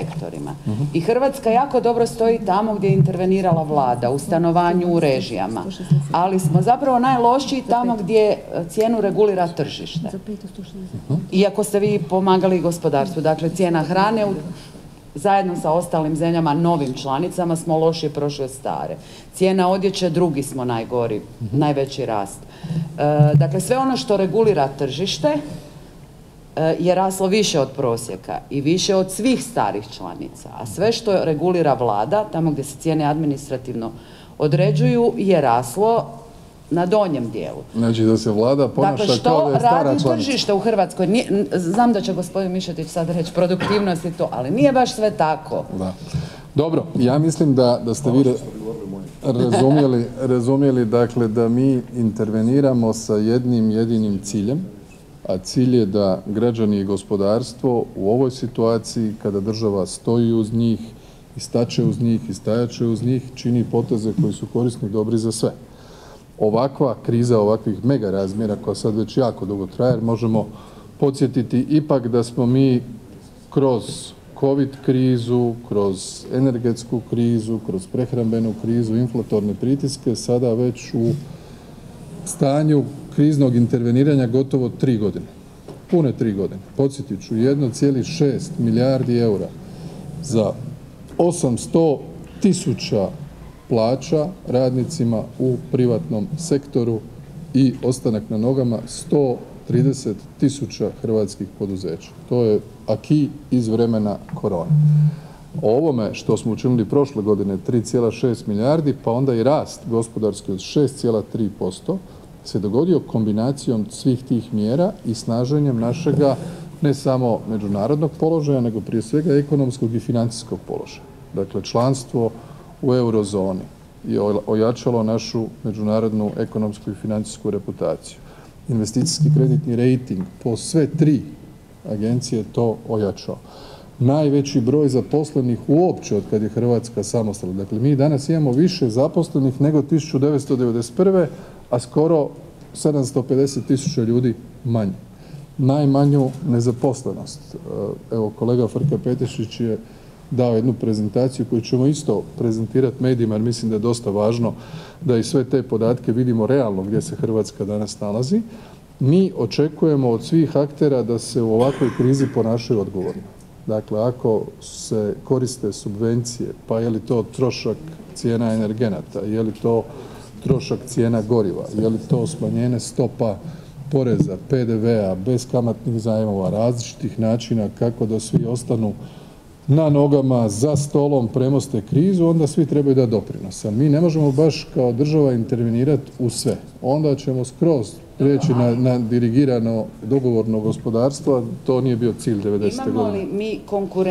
sektorima. I Hrvatska jako dobro stoji tamo gdje je intervenirala vlada, u stanovanju, u režijama. Ali smo zapravo najlošiji tamo gdje e, cijenu regulira tržište. Iako ste vi pomagali gospodarstvu. Dakle, cijena hrane zajedno sa ostalim zemljama, novim članicama, smo lošije prošli od stare. Cijena odjeće, drugi smo najgori, najveći rast. E, dakle, sve ono što regulira tržište je raslo više od prosjeka i više od svih starih članica. A sve što regulira vlada, tamo gdje se cijene administrativno određuju, je raslo na donjem dijelu. Znači da se vlada ponaša Dakle, kao da što je stara radi članica. tržište u Hrvatskoj? Nije- znam da će gospodin Mišetić sad reći produktivnost i to, ali nije baš sve tako. Da. Dobro, ja mislim da, da ste vi razumjeli, razumjeli dakle da mi interveniramo sa jednim jedinim ciljem, a cilj je da građani i gospodarstvo u ovoj situaciji kada država stoji uz njih, istače uz njih, istajače uz njih, čini poteze koji su korisni i dobri za sve. Ovakva kriza ovakvih mega razmjera koja sad već jako dugo traje, jer možemo podsjetiti ipak da smo mi kroz covid krizu, kroz energetsku krizu, kroz prehrambenu krizu, inflatorne pritiske sada već u stanju kriznog interveniranja gotovo tri godine. Pune tri godine. Podsjetit ću, 1,6 milijardi eura za 800 tisuća plaća radnicima u privatnom sektoru i ostanak na nogama 130 tisuća hrvatskih poduzeća. To je aki iz vremena korone. O ovome što smo učinili prošle godine 3,6 milijardi pa onda i rast gospodarski od 6,3% se dogodio kombinacijom svih tih mjera i snaženjem našega ne samo međunarodnog položaja nego prije svega ekonomskog i financijskog položaja. Dakle, članstvo u eurozoni je ojačalo našu međunarodnu ekonomsku i financijsku reputaciju. Investicijski kreditni rejting po sve tri agencije to ojačao. Najveći broj zaposlenih uopće od kad je Hrvatska samostalna. Dakle, mi danas imamo više zaposlenih nego 1991. a skoro 750 tisuća ljudi manje. Najmanju nezaposlenost. Evo, kolega Frka Petešić je dao jednu prezentaciju koju ćemo isto prezentirati medijima jer mislim da je dosta važno da i sve te podatke vidimo realno gdje se Hrvatska danas nalazi. Mi očekujemo od svih aktera da se u ovakvoj krizi ponašaju odgovorno. Dakle, ako se koriste subvencije, pa je li to trošak cijena energenata, je li to trošak cijena goriva, je li to smanjenje stopa poreza, PDV-a, beskamatnih zajmova, različitih načina kako da svi ostanu na nogama, za stolom, premoste krizu, onda svi trebaju dati doprinos. A mi ne možemo baš kao država intervenirati u sve. Onda ćemo skroz prijeći na, na dirigirano dogovorno gospodarstvo, a to nije bio cilj 90. Imamo godine. li mi konkurenciju